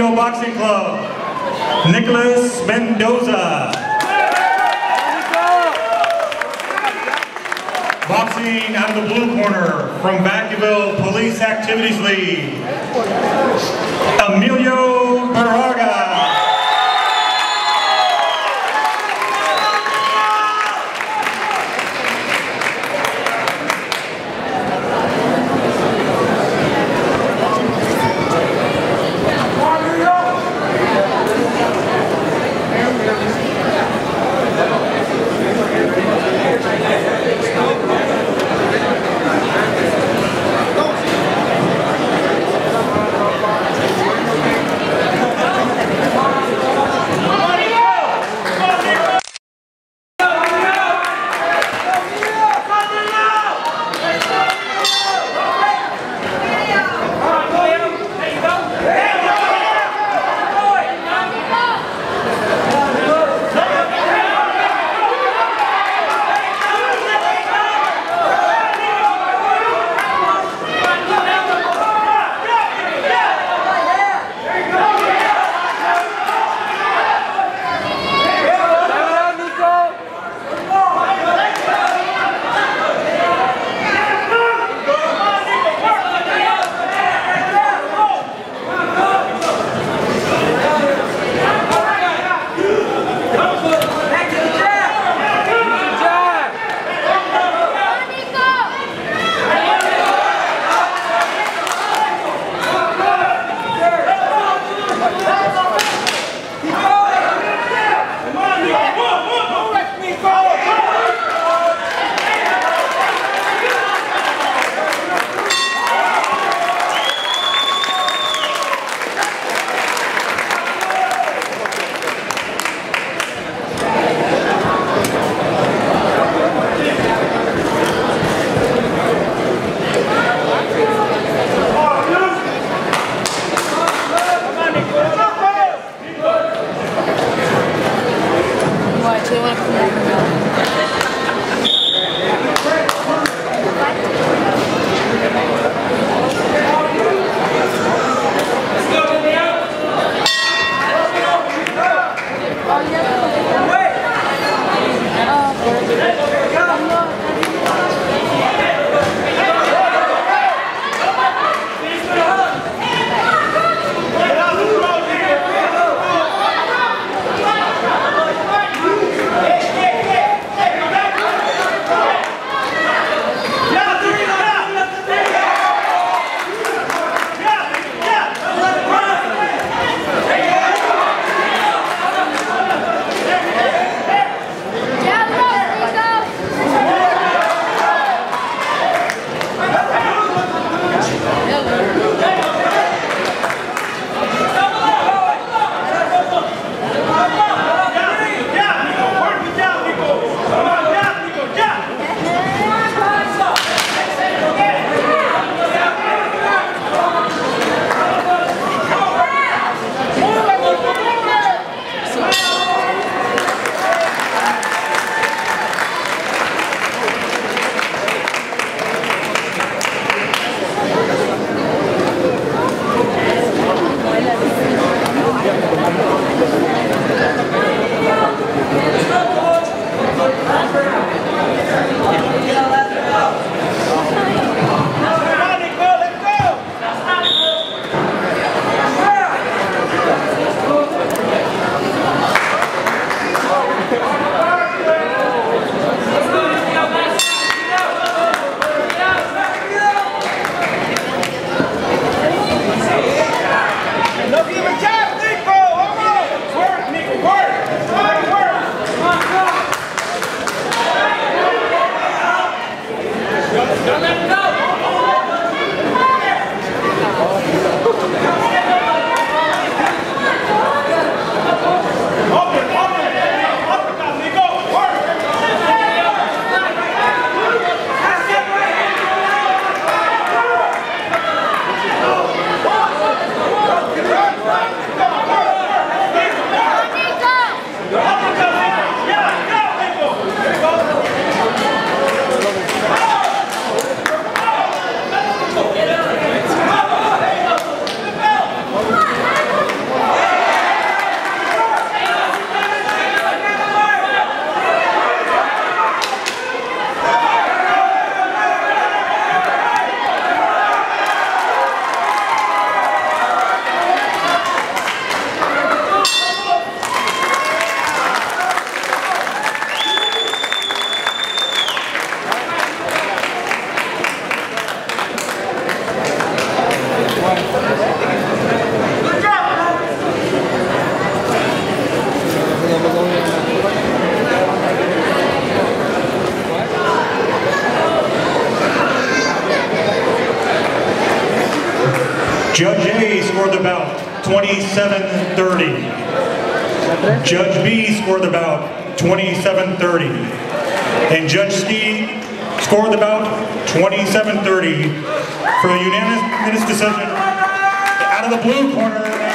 Boxing Club, Nicholas Mendoza. Boxing out of the blue corner from Vacaville Police Activities League, Emilio Judge A scored the bout 27-30. Judge B scored the bout 27-30. And Judge C scored the bout 27-30 for a unanimous decision out of the blue corner